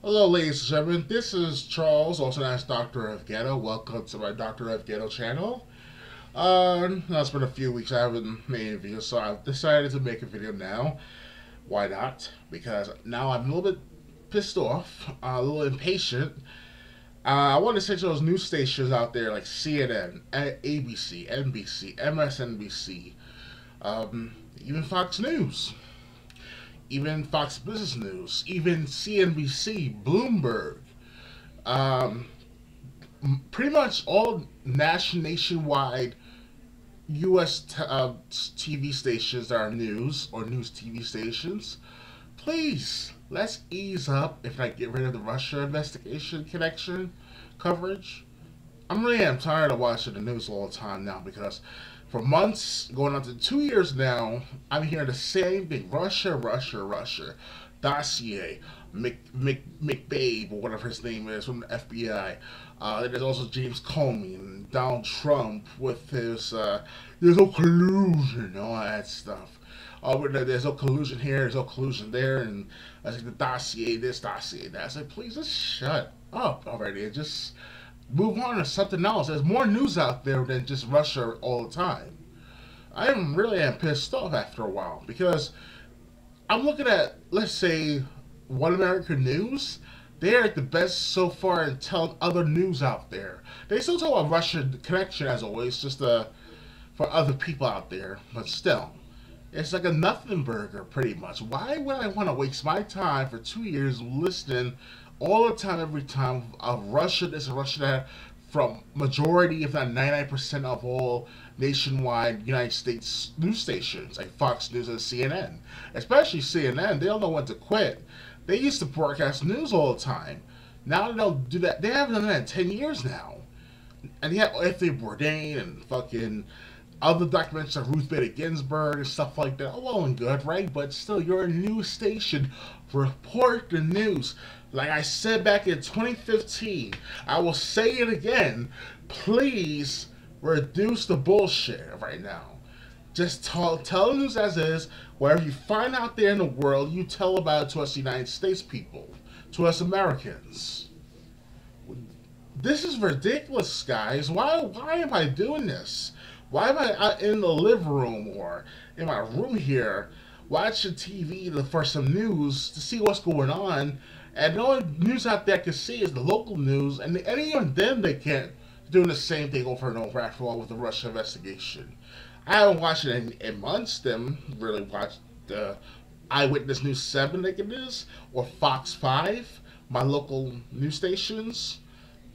Hello, ladies and gentlemen. This is Charles, also known as Doctor of Ghetto. Welcome to my Doctor of Ghetto channel. Uh, now it's been a few weeks I haven't made a video, so I've decided to make a video now. Why not? Because now I'm a little bit pissed off, uh, a little impatient. Uh, I want to say to those news stations out there like CNN, ABC, NBC, MSNBC, um, even Fox News even Fox Business News, even CNBC, Bloomberg, um, pretty much all national, nationwide U.S. Uh, TV stations that are news or news TV stations, please let's ease up. If I get rid of the Russia investigation connection coverage, I'm really I'm tired of watching the news all the time now because for months, going on to two years now, I'm hearing the same thing. Russia, Russia, Russia. Dossier, Mc, Mc, McCabe, or whatever his name is, from the FBI. Uh, there's also James Comey and Donald Trump with his, uh, there's no collusion, all that stuff. Oh, there's no collusion here, there's no collusion there, and I like the dossier, this dossier, that. I said, please just shut up already. It Just move on to something else. There's more news out there than just Russia all the time. I am really am pissed off after a while because I'm looking at, let's say, One American News. They're the best so far in telling other news out there. They still tell a Russian connection as always, just uh, for other people out there, but still. It's like a nothing burger, pretty much. Why would I want to waste my time for two years listening all the time, every time of Russia this Russia that from majority, if not 99% of all nationwide United States news stations like Fox News and CNN. Especially CNN, they don't know when to quit. They used to broadcast news all the time. Now they don't do that. They haven't done that in 10 years now. And have Anthony Bourdain and fucking other documents like Ruth Bader Ginsburg and stuff like that. Well and good, right? But still, you're a news station. Report the news. Like I said back in 2015, I will say it again. Please reduce the bullshit right now. Just tell, tell the news as is. Whatever you find out there in the world, you tell about it to us United States people, to us Americans. This is ridiculous, guys. Why, why am I doing this? Why am I out in the living room or in my room here watching TV for some news to see what's going on and the only news out there I can see is the local news, and, and even then they can't doing the same thing over and over after all with the Russia investigation. I haven't watched it in, in months. Them really watched the Eyewitness News Seven, I think it is, or Fox Five, my local news stations.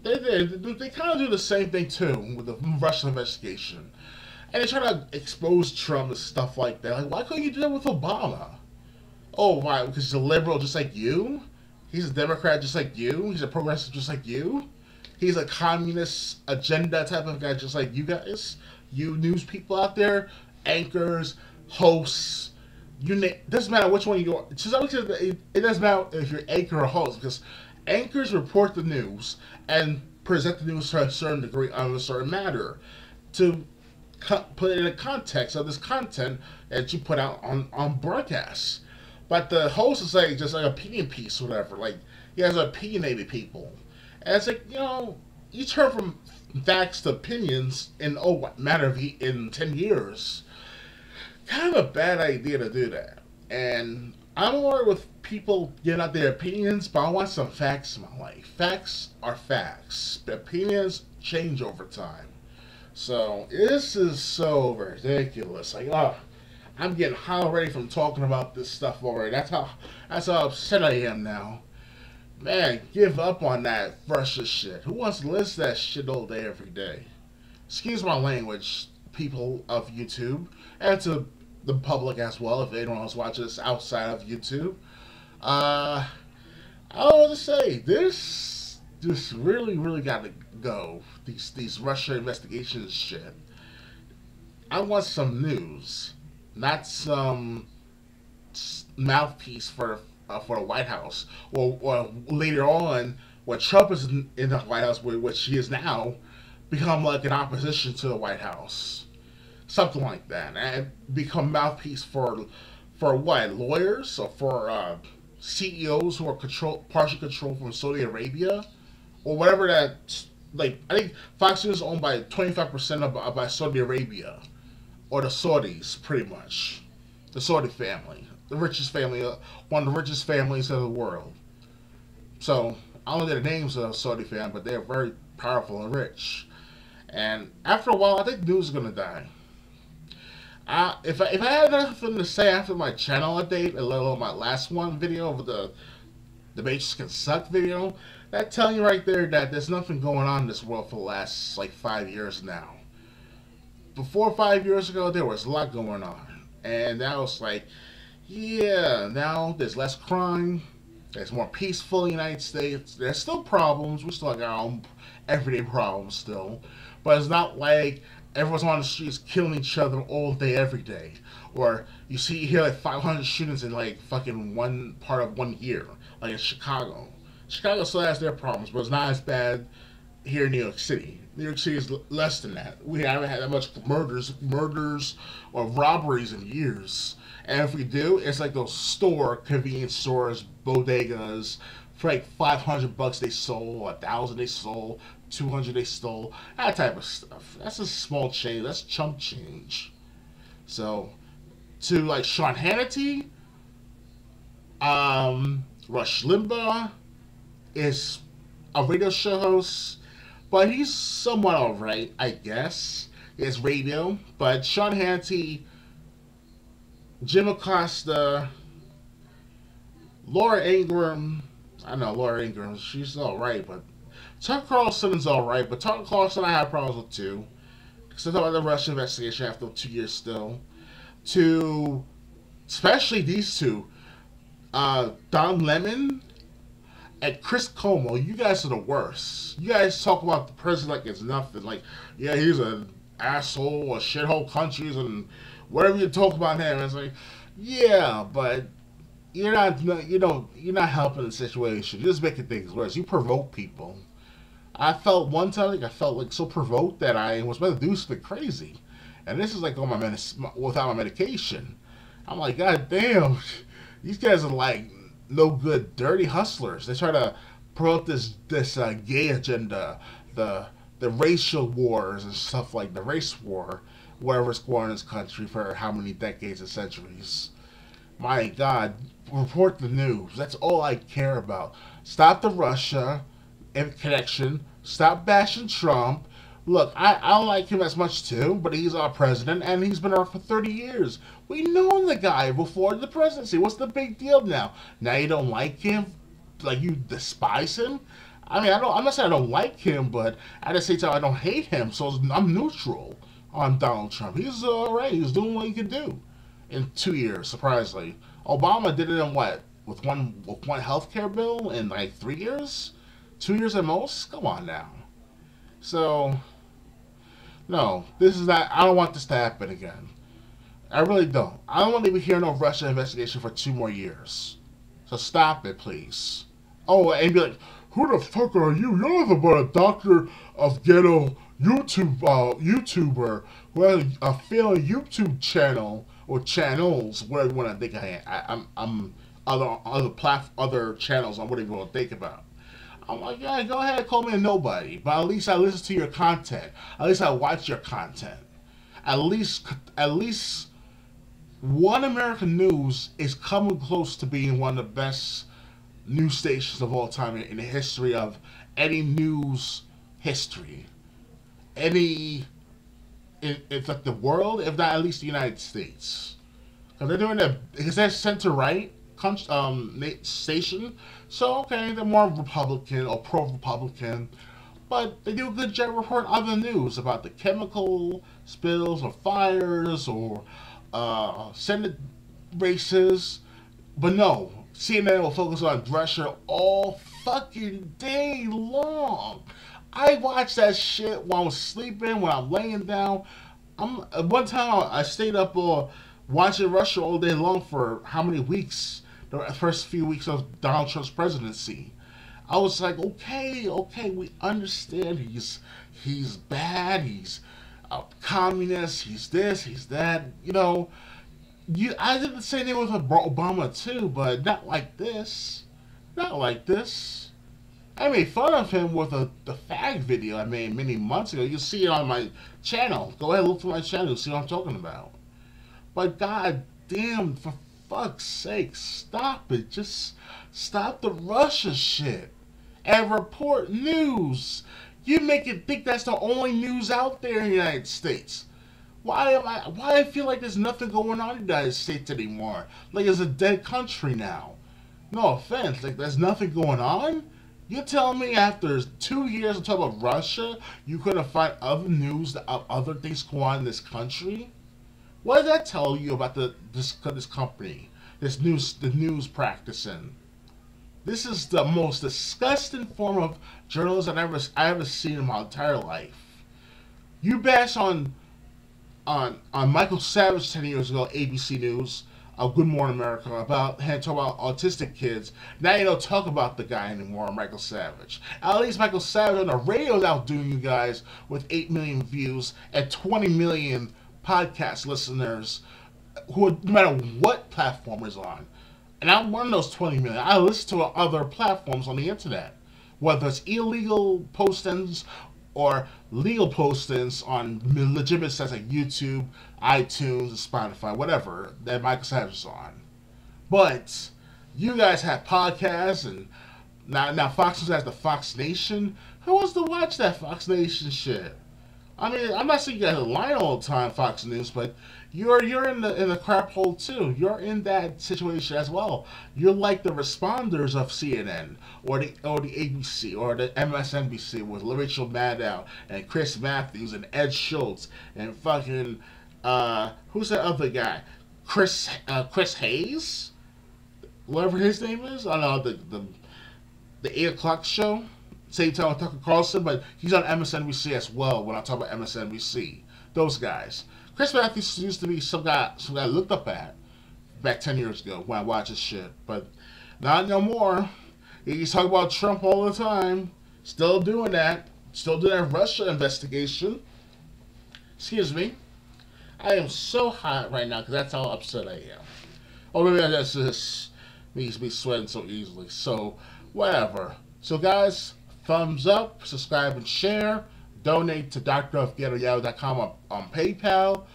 They they, they kind of do the same thing too with the Russia investigation, and they try to expose Trump and stuff like that. Like, why couldn't you do that with Obama? Oh, why? Because he's a liberal just like you. He's a Democrat just like you. He's a progressive just like you. He's a communist agenda type of guy just like you guys. You news people out there, anchors, hosts. You name, doesn't matter which one you are. It, it doesn't matter if you're anchor or host because anchors report the news and present the news to a certain degree on a certain matter to put it in the context of this content that you put out on on broadcasts. But the host is like just like opinion piece, whatever. Like he has opinionated people, and it's like you know you turn from facts to opinions in oh what matter of in ten years. Kind of a bad idea to do that, and I'm worried with people getting out their opinions, but I want some facts in my life. Facts are facts. Opinions change over time. So this is so ridiculous. Like, oh, I'm getting hot already from talking about this stuff already. That's how that's how upset I am now. Man, give up on that Russia shit. Who wants to listen to that shit all day every day? Excuse my language, people of YouTube, and to the public as well, if anyone else watches outside of YouTube. Uh, I don't what to say. This, this really, really got to go. These, these Russia investigations shit. I want some news not some mouthpiece for uh, for the White House, or, or later on when Trump is in, in the White House, which he is now, become like an opposition to the White House, something like that, and become mouthpiece for for what? Lawyers? Or for uh, CEOs who are control partially controlled from Saudi Arabia or whatever that like I think Fox News is owned by twenty five percent of by Saudi Arabia or the Saudis, pretty much, the Saudi family, the richest family, uh, one of the richest families in the world. So I don't know their names of Saudi family, but they're very powerful and rich. And after a while, I think news is gonna die. Uh, if I, if I had nothing to say after my channel update, let alone my last one video of the the Matrix Can Suck video, that telling you right there that there's nothing going on in this world for the last like five years now. Before five years ago, there was a lot going on, and that was like, yeah, now there's less crime, there's more peaceful United States. There's still problems. We still got our own everyday problems still, but it's not like everyone's on the streets killing each other all day, every day. Or you see, hear like 500 shootings in like fucking one part of one year, like in Chicago. Chicago still has their problems, but it's not as bad here in New York City. New York City is less than that. We haven't had that much murders, murders or robberies in years. And if we do, it's like those store convenience stores, bodegas, for like five hundred bucks they sold, a thousand they sold, two hundred they stole, that type of stuff. That's a small change. That's chump change. So, to like Sean Hannity, um, Rush Limbaugh is a radio show host, but he's somewhat alright, I guess. It's radio, but Sean Hannity, Jim Acosta, Laura Ingraham, I know Laura Ingraham, she's alright, but Tucker Carlson is alright, but Tucker Carlson I have problems with too. Because about the Russian investigation after two years still. To, especially these two, uh, Don Lemon and Chris Cuomo, you guys are the worst. You guys talk about the president like it's nothing. Like, yeah, he's an asshole or shithole countries and whatever you talk about him. It's like, yeah, but you're not, you know, you're not helping the situation. You're just making things worse. You provoke people. I felt one time like I felt like so provoked that I was about to do something crazy, and this is like on my med- without my medication. I'm like, God damn, these guys are like no good, dirty hustlers. They try to promote this this uh, gay agenda, the the racial wars and stuff like the race war, wherever going on in this country for how many decades and centuries. My God, report the news. That's all I care about. Stop the Russia connection. Stop bashing Trump. Look, I, I don't like him as much too, but he's our president and he's been around for 30 years. We know the guy before the presidency. What's the big deal now? Now you don't like him? Like you despise him? I mean, I don't. I'm not saying I don't like him, but at the same time, I don't hate him. So I'm neutral on Donald Trump. He's alright. He's doing what he can do in two years. Surprisingly, Obama did it in what? With one with one health care bill in like three years, two years at most. Come on now. So no, this is not. I don't want this to happen again. I really don't. I don't want to be hearing no Russia investigation for two more years. So stop it, please. Oh, and be like, who the fuck are you? You're nothing but a doctor of ghetto YouTube uh, YouTuber who has a failing YouTube channel or channels, whatever you want to think I am. I, I'm, I'm other other plat other channels. I'm whatever you want to think about. I'm like, yeah, go ahead, call me a nobody, but at least I listen to your content. At least I watch your content. At least, at least, One American News is coming close to being one of the best news stations of all time in, the history of any news history, any, in, it's like the world, if not at least the United States. Because they're doing it because they're center right um, station. So, okay, they're more Republican or pro-Republican. But they do a good job reporting other news about the chemical spills or fires or uh, Senate races. But no, CNN will focus on Drescher all fucking day long. I watch that shit while I'm sleeping, when I'm laying down. I'm one time I stayed up uh, watching Russia all day long for how many weeks? The first few weeks of Donald Trump's presidency. I was like, okay, okay, we understand he's he's bad, he's a communist, he's this, he's that, you know. you, I did the same thing with Obama too, but not like this. Not like this. I made fun of him with a the fag video I made many months ago. You see it on my channel. Go ahead, look for my channel, see what I'm talking about. But god damn, for fuck's sake, stop it. Just stop the Russia shit and report news. You make it think that's the only news out there in the United States. Why am I? Why I feel like there's nothing going on in the United States anymore? Like it's a dead country now. No offense, like there's nothing going on. You tell me after two years of talking about Russia, you couldn't find other news of other things going on in this country? What does that tell you about the this this company, this news the news practicing? This is the most disgusting form of journalism I've ever I ever seen in my entire life. You bash on on on Michael Savage ten years ago, ABC News, of Good Morning America about had talk about autistic kids. Now you don't talk about the guy anymore, Michael Savage. At least Michael Savage on the radio is outdoing you guys with eight million views and twenty million podcast listeners who no matter what platform is on. And I'm one of those 20 million. I listen to other platforms on the internet, whether it's illegal postings or legal postings on legitimate sites like YouTube, iTunes, Spotify, whatever that Microsoft is on. But you guys have podcasts and now now Fox has the Fox Nation. Who wants to watch that Fox Nation shit? I mean, I'm not saying you guys lie all the time, Fox News, but you're you're in the in the crap hole too. You're in that situation as well. You're like the responders of CNN or the or the ABC or the MSNBC with Rachel Maddow and Chris Matthews and Ed Schultz and fucking uh who's that other guy? Chris uh, Chris Hayes, whatever his name is. I don't know the the the eight o'clock show. Same time with Tucker Carlson, but he's on MSNBC as well. When I talk about MSNBC, those guys. Chris Matthews used to be some guy, some guy I looked up at back 10 years ago when I watched his shit. But not no more. He's talking about Trump all the time. Still doing that. Still doing that Russia investigation. Excuse me. I am so hot right now because that's how upset I am. Oh, maybe that's just me, me sweating so easily. So, whatever. So, guys, thumbs up, subscribe, and share donate to drofghettoyahoo.com on, on PayPal.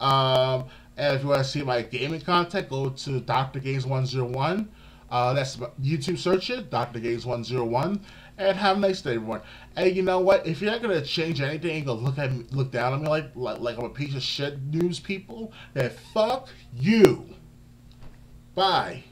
Um, and if you want to see my gaming content, go to Dr. Games 101. Uh, that's YouTube search it, Dr. Games 101. And have a nice day, everyone. And you know what? If you're not gonna change anything go look at me, look down on me like, like like I'm a piece of shit news people, then fuck you. Bye.